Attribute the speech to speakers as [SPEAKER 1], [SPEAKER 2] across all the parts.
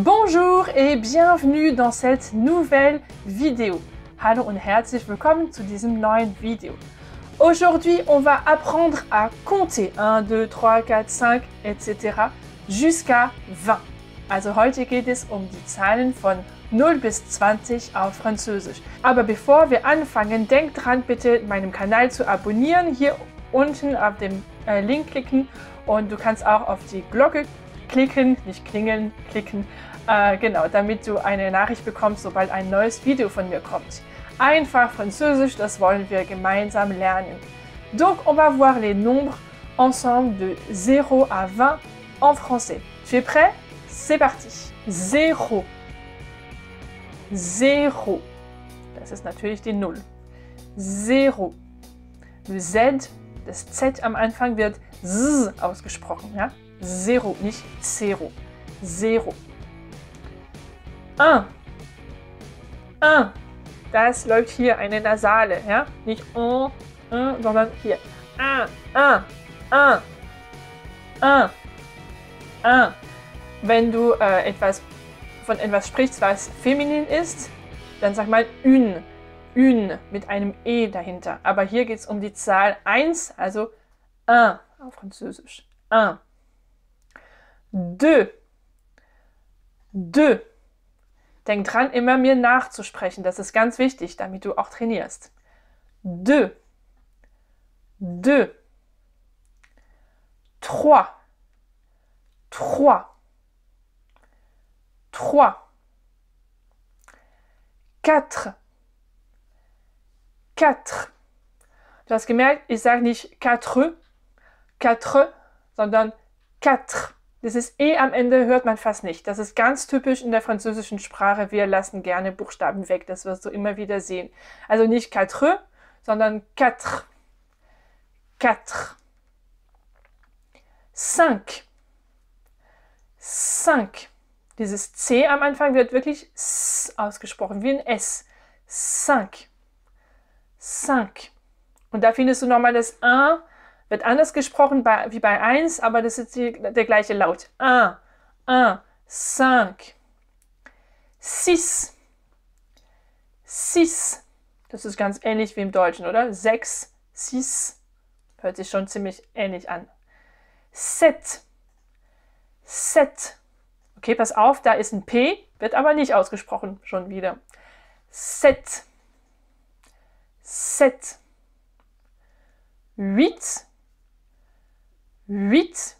[SPEAKER 1] Bonjour et bienvenue dans cette nouvelle vidéo. Hallo und herzlich willkommen zu diesem neuen Video. Aujourd'hui, on va apprendre à compter 1, 2, 3, 4, 5, etc. jusqu'à 20. Also heute geht es um die Zahlen von 0 bis 20 auf Französisch. Aber bevor wir anfangen, denkt dran, bitte meinen Kanal zu abonnieren. Hier unten auf den äh, Link klicken und du kannst auch auf die Glocke klicken, nicht klingeln, klicken, äh, genau, damit du eine Nachricht bekommst, sobald ein neues Video von mir kommt. Einfach Französisch, das wollen wir gemeinsam lernen. Donc, on va voir les nombres ensemble de 0 à 20 en français. Tu es prêt C'est parti. 0. 0. Das ist natürlich die 0. 0. Z, das Z am Anfang wird Z ausgesprochen. Ja? 0, nicht 0. 0. 1. 1. Das läuft hier eine Nasale, ja? Nicht 1, 1, sondern hier. 1, 1, 1, 1, 1. Wenn du äh, etwas von etwas sprichst, was feminin ist, dann sag mal une, une mit einem E dahinter. Aber hier geht es um die Zahl 1, also 1 auf Französisch. 1. De. De. Denk dran, immer mir nachzusprechen. Das ist ganz wichtig, damit du auch trainierst. De. De. Trois. Trois. Trois. Quatre. Quatre. Du hast gemerkt, ich sage nicht quatre, quatre, sondern quatre. Dieses E eh am Ende hört man fast nicht. Das ist ganz typisch in der französischen Sprache. Wir lassen gerne Buchstaben weg. Das wirst du immer wieder sehen. Also nicht quatre, sondern quatre. Quatre. Cinq. Cinq. Dieses C am Anfang wird wirklich S ausgesprochen, wie ein S. Cinq. Cinq. Und da findest du nochmal das 1 wird anders gesprochen bei, wie bei 1, aber das ist die, der gleiche Laut. 1, 1, 5, 6, 6. Das ist ganz ähnlich wie im Deutschen, oder? 6, 6. Hört sich schon ziemlich ähnlich an. 7, 7. Okay, pass auf, da ist ein P, wird aber nicht ausgesprochen, schon wieder. 7, 7. 8, huit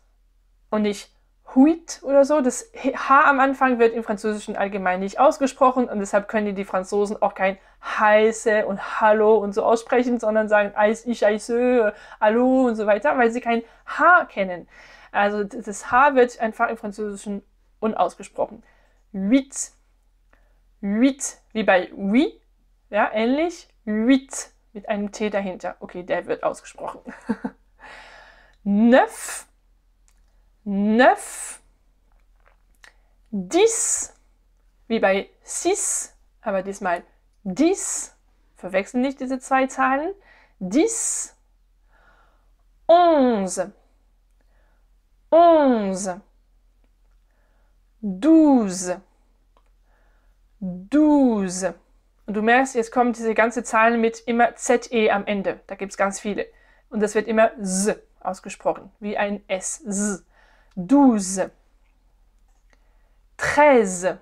[SPEAKER 1] und nicht huit oder so. Das H am Anfang wird im Französischen allgemein nicht ausgesprochen und deshalb können die Franzosen auch kein heiße und hallo und so aussprechen, sondern sagen eis, ich, eise, hallo und so weiter, weil sie kein H kennen. Also das H wird einfach im Französischen unausgesprochen. Huit. Huit, wie bei oui, ja, ähnlich. Huit mit einem T dahinter. Okay, der wird ausgesprochen. 9, 9, 10, wie bei 6, aber diesmal 10, verwechseln nicht diese zwei Zahlen, 10, 11, 11, 12, 12. Und du merkst, jetzt kommen diese ganzen Zahlen mit immer ZE am Ende. Da gibt es ganz viele. Und das wird immer z ausgesprochen, wie ein S. Z. Douze. Treize.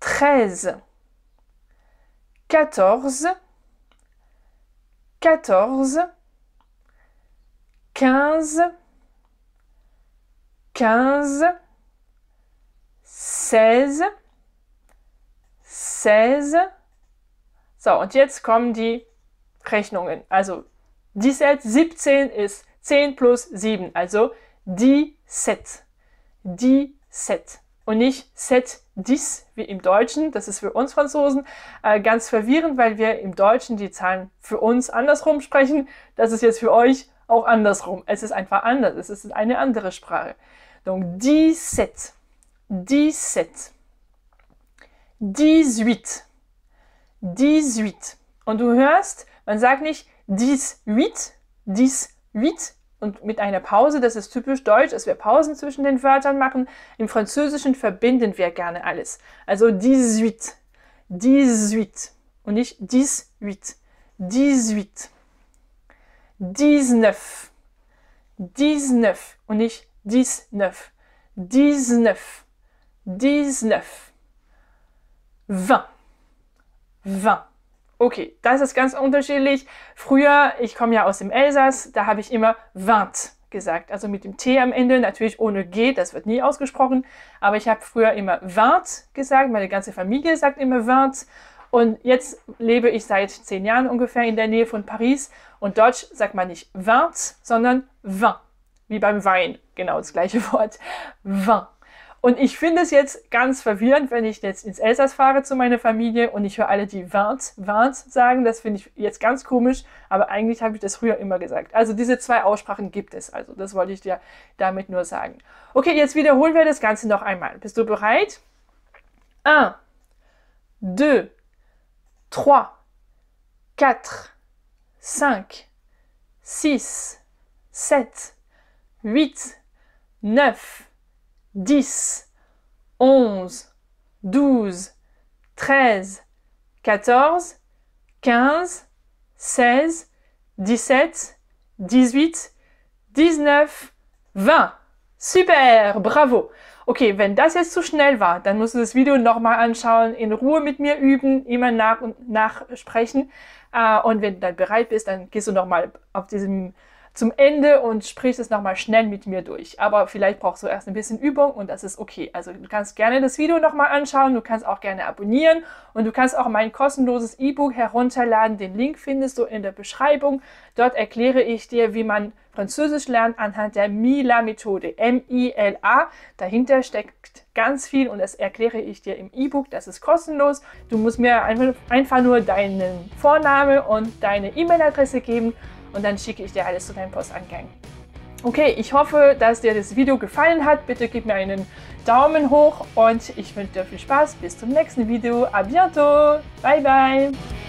[SPEAKER 1] Treize. Quatorze. Quatorze. Quinze. Quinze. Seize. Seize. So, und jetzt kommen die Rechnungen. Also die Set 17 ist 10 plus 7, also die Set. Die Set. Und nicht Set dis wie im Deutschen. Das ist für uns Franzosen äh, ganz verwirrend, weil wir im Deutschen die Zahlen für uns andersrum sprechen. Das ist jetzt für euch auch andersrum. Es ist einfach anders. Es ist eine andere Sprache. Donc 17, 17, 18, 18. Und du hörst, man sagt nicht dies, huit, dies, huit und mit einer Pause, das ist typisch deutsch, dass wir Pausen zwischen den Wörtern machen. Im Französischen verbinden wir gerne alles. Also 18, 18 und nicht 18, 18, 19, 19 und nicht 19, 19, 19, 20, 20. Okay, das ist ganz unterschiedlich. Früher, ich komme ja aus dem Elsass, da habe ich immer vingt gesagt, also mit dem T am Ende, natürlich ohne G, das wird nie ausgesprochen, aber ich habe früher immer vingt gesagt, meine ganze Familie sagt immer vingt und jetzt lebe ich seit zehn Jahren ungefähr in der Nähe von Paris und Deutsch sagt man nicht vingt, sondern vin, wie beim Wein, genau das gleiche Wort, vin. Und ich finde es jetzt ganz verwirrend, wenn ich jetzt ins Elsass fahre zu meiner Familie und ich höre alle die Vins, Vins sagen. Das finde ich jetzt ganz komisch, aber eigentlich habe ich das früher immer gesagt. Also diese zwei Aussprachen gibt es. Also das wollte ich dir damit nur sagen. Okay, jetzt wiederholen wir das Ganze noch einmal. Bist du bereit? 1, 2, 3, 4, 5, 6, 7, 8, 9, 10, 11, 12, 13, 14, 15, 16, 17, 18, 19, 20. Super, bravo. Okay, wenn das jetzt zu schnell war, dann musst du das Video nochmal anschauen, in Ruhe mit mir üben, immer nach und nach sprechen. Äh, und wenn du dann bereit bist, dann gehst du nochmal auf diesem zum Ende und sprichst es nochmal schnell mit mir durch. Aber vielleicht brauchst du erst ein bisschen Übung und das ist okay. Also du kannst gerne das Video nochmal anschauen, du kannst auch gerne abonnieren und du kannst auch mein kostenloses E-Book herunterladen. Den Link findest du in der Beschreibung. Dort erkläre ich dir, wie man Französisch lernt anhand der Mila-Methode. M-I-L-A. Dahinter steckt ganz viel und das erkläre ich dir im E-Book. Das ist kostenlos. Du musst mir einfach nur deinen Vorname und deine E-Mail-Adresse geben und dann schicke ich dir alles zu deinem Posteingang. Okay, ich hoffe, dass dir das Video gefallen hat. Bitte gib mir einen Daumen hoch und ich wünsche dir viel Spaß. Bis zum nächsten Video. A bientôt. Bye, bye.